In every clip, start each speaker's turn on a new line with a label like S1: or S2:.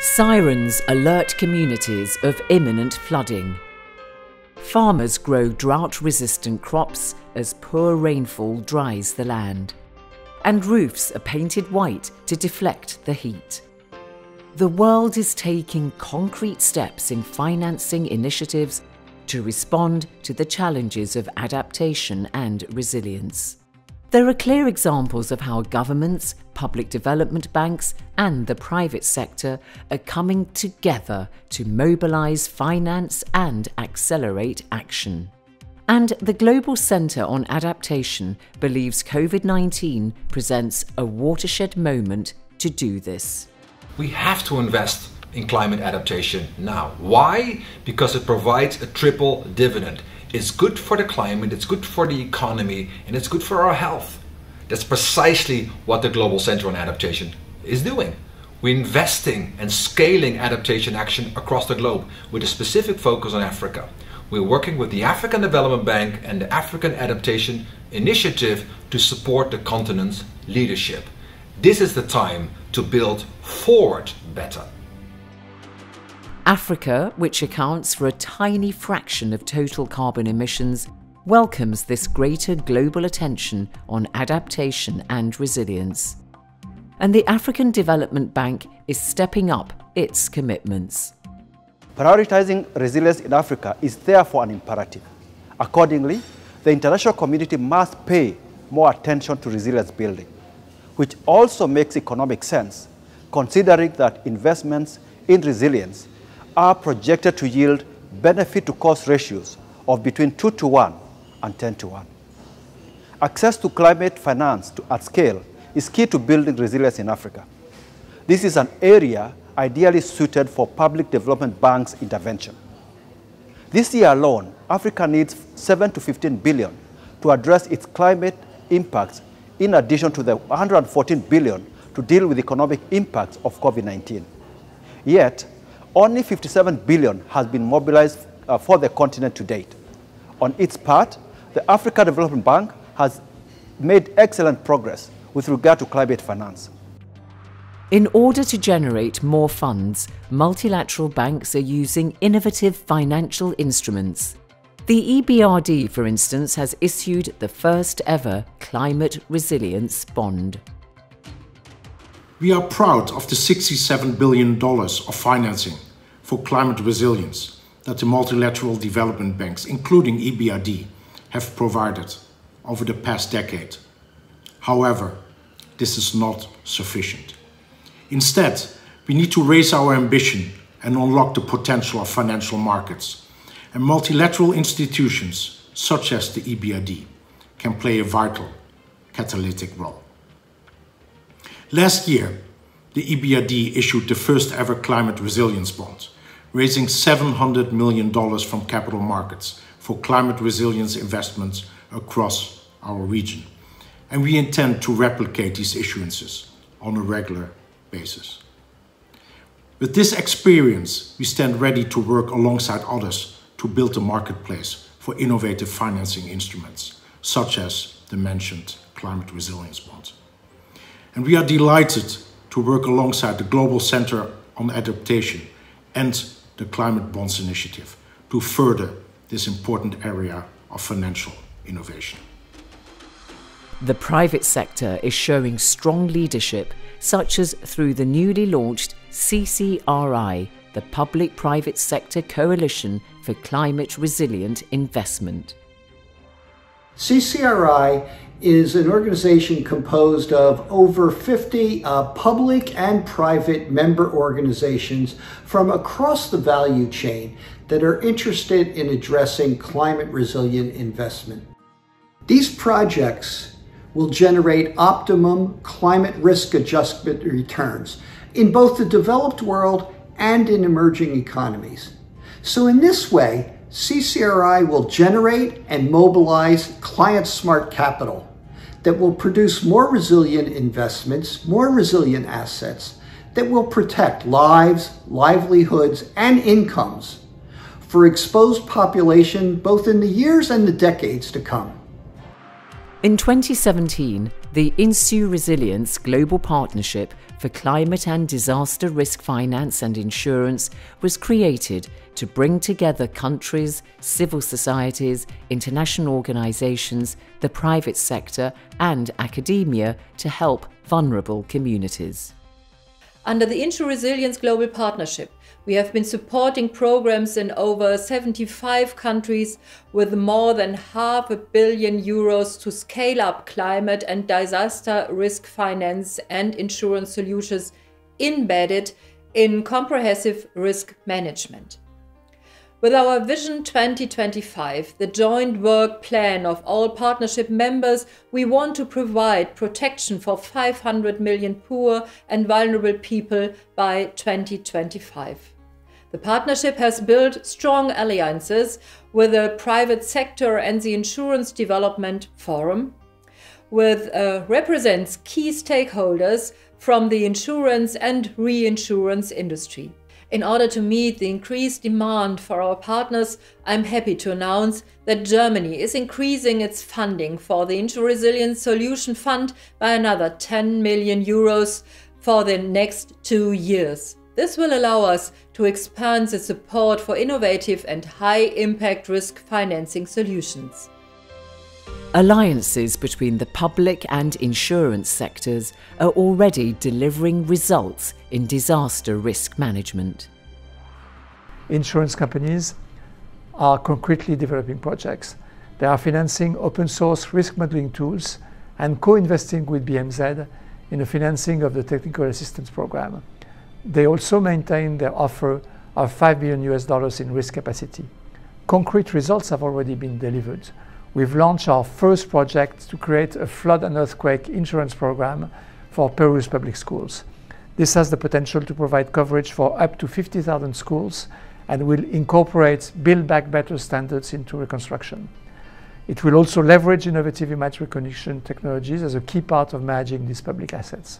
S1: Sirens alert communities of imminent flooding. Farmers grow drought-resistant crops as poor rainfall dries the land. And roofs are painted white to deflect the heat. The world is taking concrete steps in financing initiatives to respond to the challenges of adaptation and resilience. There are clear examples of how governments, public development banks, and the private sector are coming together to mobilise finance and accelerate action. And the Global Centre on Adaptation believes COVID 19 presents a watershed moment to do this.
S2: We have to invest in climate adaptation now. Why? Because it provides a triple dividend. It's good for the climate, it's good for the economy, and it's good for our health. That's precisely what the Global Center on Adaptation is doing. We're investing and scaling adaptation action across the globe with a specific focus on Africa. We're working with the African Development Bank and the African Adaptation Initiative to support the continent's leadership. This is the time to build forward better.
S1: Africa, which accounts for a tiny fraction of total carbon emissions, welcomes this greater global attention on adaptation and resilience. And the African Development Bank is stepping up its commitments.
S3: Prioritizing resilience in Africa is therefore an imperative. Accordingly, the international community must pay more attention to resilience building, which also makes economic sense, considering that investments in resilience are projected to yield benefit to cost ratios of between 2 to 1 and 10 to 1. Access to climate finance to, at scale is key to building resilience in Africa. This is an area ideally suited for public development banks intervention. This year alone, Africa needs 7 to 15 billion to address its climate impacts in addition to the 114 billion to deal with the economic impacts of COVID-19. Yet, only 57 billion has been mobilized uh, for the continent to date. On its part, the Africa Development Bank has made excellent progress with regard to climate finance.
S1: In order to generate more funds, multilateral banks are using innovative financial instruments. The EBRD, for instance, has issued the first ever climate resilience bond.
S4: We are proud of the $67 billion of financing for climate resilience that the multilateral development banks, including EBRD, have provided over the past decade. However, this is not sufficient. Instead, we need to raise our ambition and unlock the potential of financial markets. And multilateral institutions, such as the EBRD, can play a vital catalytic role. Last year, the EBRD issued the first ever climate resilience bond, raising $700 million from capital markets for climate resilience investments across our region. And we intend to replicate these issuances on a regular basis. With this experience, we stand ready to work alongside others to build a marketplace for innovative financing instruments, such as the mentioned climate resilience bonds. And we are delighted to work alongside the Global Center on Adaptation and the Climate Bonds Initiative to further this important area of financial innovation.
S1: The private sector is showing strong leadership, such as through the newly launched CCRI, the Public Private Sector Coalition for Climate Resilient Investment.
S5: CCRI is an organization composed of over 50 uh, public and private member organizations from across the value chain that are interested in addressing climate resilient investment. These projects will generate optimum climate risk adjustment returns in both the developed world and in emerging economies. So in this way, CCRI will generate and mobilize client smart capital that will produce more resilient investments, more resilient assets that will protect lives, livelihoods, and incomes for exposed population both in the years and the decades to come.
S1: In 2017, the InsuResilience Global Partnership for Climate and Disaster Risk Finance and Insurance was created to bring together countries, civil societies, international organisations, the private sector, and academia to help vulnerable communities.
S6: Under the InsuResilience Global Partnership, we have been supporting programs in over 75 countries with more than half a billion euros to scale up climate and disaster risk finance and insurance solutions embedded in comprehensive risk management. With our Vision 2025, the joint work plan of all partnership members, we want to provide protection for 500 million poor and vulnerable people by 2025. The partnership has built strong alliances with the private sector and the Insurance Development Forum, with uh, represents key stakeholders from the insurance and reinsurance industry. In order to meet the increased demand for our partners, I'm happy to announce that Germany is increasing its funding for the InsuResilience Solution Fund by another 10 million euros for the next two years. This will allow us to expand the support for innovative and high impact risk financing solutions.
S1: Alliances between the public and insurance sectors are already delivering results in disaster risk management.
S7: Insurance companies are concretely developing projects. They are financing open source risk modeling tools and co investing with BMZ in the financing of the technical assistance program. They also maintain their offer of 5 billion US dollars in risk capacity. Concrete results have already been delivered. We've launched our first project to create a flood and earthquake insurance program for Peru's public schools. This has the potential to provide coverage for up to 50,000 schools and will incorporate Build Back Better standards into reconstruction. It will also leverage innovative image recognition technologies as a key part of managing these public assets.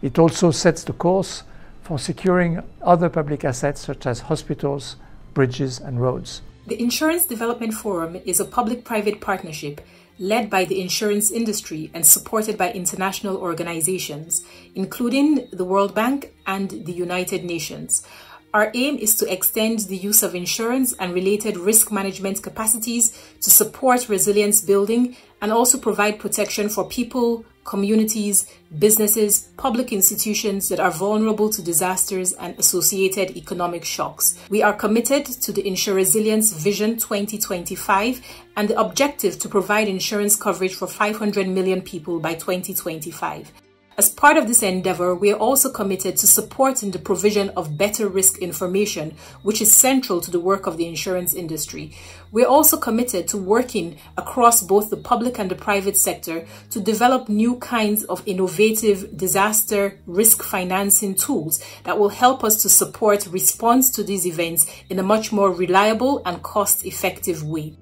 S7: It also sets the course for securing other public assets such as hospitals, bridges, and roads.
S8: The Insurance Development Forum is a public private partnership led by the insurance industry and supported by international organizations, including the World Bank and the United Nations. Our aim is to extend the use of insurance and related risk management capacities to support resilience building and also provide protection for people, communities, businesses, public institutions that are vulnerable to disasters and associated economic shocks. We are committed to the InsuResilience Vision 2025 and the objective to provide insurance coverage for 500 million people by 2025. As part of this endeavor, we are also committed to supporting the provision of better risk information, which is central to the work of the insurance industry. We are also committed to working across both the public and the private sector to develop new kinds of innovative disaster risk financing tools that will help us to support response to these events in a much more reliable and cost effective way.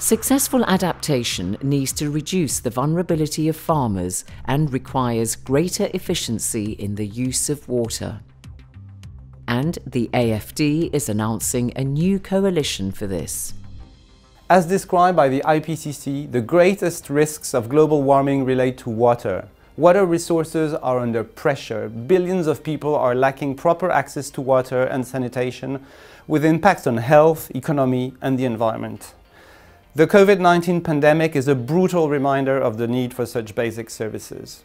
S1: Successful adaptation needs to reduce the vulnerability of farmers and requires greater efficiency in the use of water. And the AFD is announcing a new coalition for this.
S9: As described by the IPCC, the greatest risks of global warming relate to water. Water resources are under pressure. Billions of people are lacking proper access to water and sanitation, with impacts on health, economy, and the environment. The COVID-19 pandemic is a brutal reminder of the need for such basic services.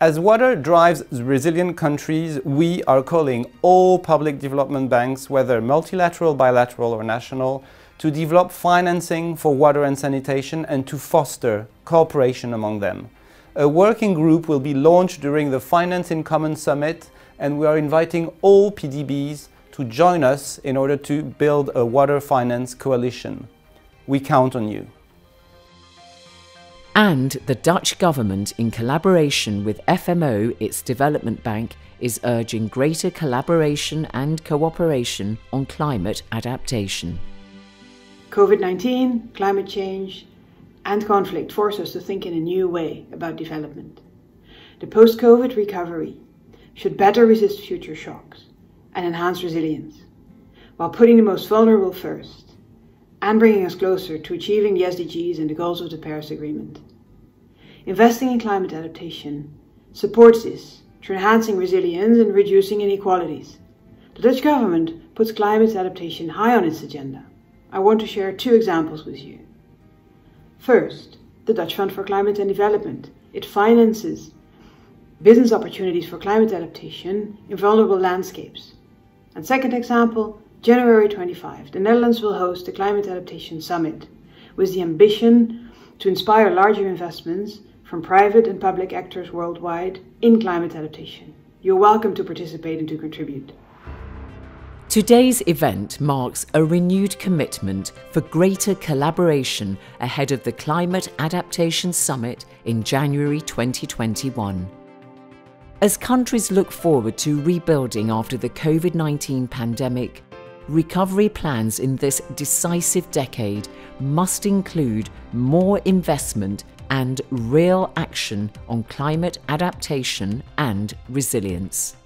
S9: As water drives resilient countries, we are calling all public development banks, whether multilateral, bilateral or national, to develop financing for water and sanitation and to foster cooperation among them. A working group will be launched during the Finance in Common Summit and we are inviting all PDBs to join us in order to build a water finance coalition. We count on you.
S1: And the Dutch government, in collaboration with FMO, its development bank, is urging greater collaboration and cooperation on climate adaptation.
S10: COVID 19, climate change, and conflict force us to think in a new way about development. The post COVID recovery should better resist future shocks and enhance resilience, while putting the most vulnerable first and bringing us closer to achieving the SDGs and the goals of the Paris Agreement. investing in climate adaptation supports this through enhancing resilience and reducing inequalities. The Dutch government puts climate adaptation high on its agenda. I want to share two examples with you. First, the Dutch Fund for Climate and Development. It finances business opportunities for climate adaptation in vulnerable landscapes. And second example, January 25, the Netherlands will host the Climate Adaptation Summit with the ambition to inspire larger investments from private and public actors worldwide in climate adaptation. You're welcome to participate and to contribute.
S1: Today's event marks a renewed commitment for greater collaboration ahead of the Climate Adaptation Summit in January 2021. As countries look forward to rebuilding after the COVID 19 pandemic, recovery plans in this decisive decade must include more investment and real action on climate adaptation and resilience.